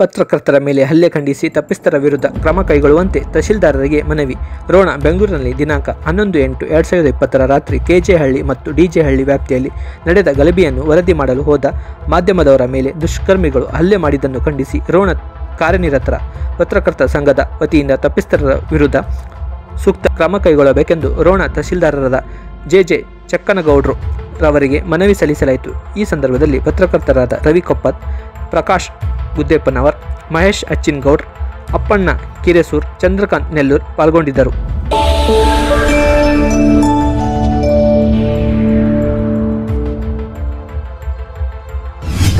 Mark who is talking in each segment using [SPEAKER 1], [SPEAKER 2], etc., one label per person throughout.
[SPEAKER 1] ಪತ್ರಕರ್ತರ ಮೇಲೆ ಹಲ್ಲೆ ಖಂಡಿಸಿ ತಪ್ಪಿಸ್ತರ ವಿರುದ್ಧ ಕ್ರಮ ಕೈಗೊಳ್ಳುವಂತೆ ತಹಶೀಲ್ದಾರರಿಗೆ ಮನವಿ. ರೋಣ, ಬೆಂಗಳೂರಿನಲ್ಲಿ ದಿನಾಂಕ ಹನ್ನೊಂದು ಎಂಟು ಎರಡು ಸಾವಿರದ ಇಪ್ಪತ್ತರ ರಾತ್ರಿ ಕೆಜೆಹಳ್ಳಿ ಮತ್ತು ಡಿಜೆಹಳ್ಳಿ ವ್ಯಾಪ್ತಿಯಲ್ಲಿ ನಡೆದ ಗಲಭೆಯನ್ನು ವರದಿ ಮಾಡಲು ಹೋದ ಮಾಧ್ಯಮದವರ ಮೇಲೆ ದುಷ್ಕರ್ಮಿಗಳು ಹಲ್ಲೆ ಮಾಡಿದ್ದನ್ನು ಖಂಡಿಸಿ ರೋಣ ಕಾರ್ಯನಿರತರ ಪತ್ರಕರ್ತ ಸಂಘದ ವತಿಯಿಂದ ತಪ್ಪಿಸ್ತರರ ವಿರುದ್ಧ ಸೂಕ್ತ ಕ್ರಮ ಕೈಗೊಳ್ಳಬೇಕೆಂದು ರೋಣ ತಹಶೀಲ್ದಾರರಾದ ಜೆ ಜೆ ಚಕ್ಕನಗೌಡ್ರು ರವರಿಗೆ ಮನವಿ ಸಲ್ಲಿಸಲಾಯಿತು. ಈ ಸಂದರ್ಭದಲ್ಲಿ ಪತ್ರಕರ್ತರಾದ ರವಿ ಕೊಪ್ಪತ್ ಪ್ರಕಾಶ್ ಗುದ್ದೇಪ್ಪನವರ್ ಮಹೇಶ್ ಅಚ್ಚಿನ್ಗೌಡ್ರ್, ಅಪ್ಪಣ್ಣ ಕಿರೆಸೂರ್, ಚಂದ್ರಕಾಂತ್ ನೆಲ್ಲೂರ್ ಪಾಲ್ಗೊಂಡಿದ್ದರು.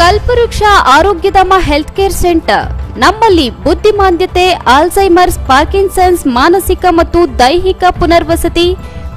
[SPEAKER 2] ಕಲ್ಪವೃಕ್ಷ ಆರೋಗ್ಯಧಾಮ ಹೆಲ್ತ್ ಕೇರ್ ಸೆಂಟರ್. ನಮ್ಮಲ್ಲಿ ಬುದ್ಧಿಮಾಂದ್ಯತೆ ಆಲ್ಝೈಮರ್ಸ್ ಪಾರ್ಕಿನ್ಸನ್ಸ್, ಮಾನಸಿಕ ಮತ್ತು ದೈಹಿಕ ಪುನರ್ವಸತಿ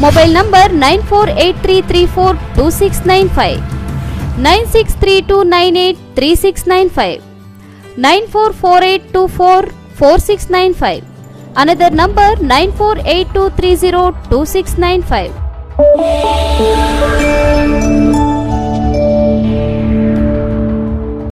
[SPEAKER 2] mobile number nine four eight three three four two six nine five nine six three two nine eight three six nine five nine four four eight two four four six nine five another number nine four eight two three zero two six nine five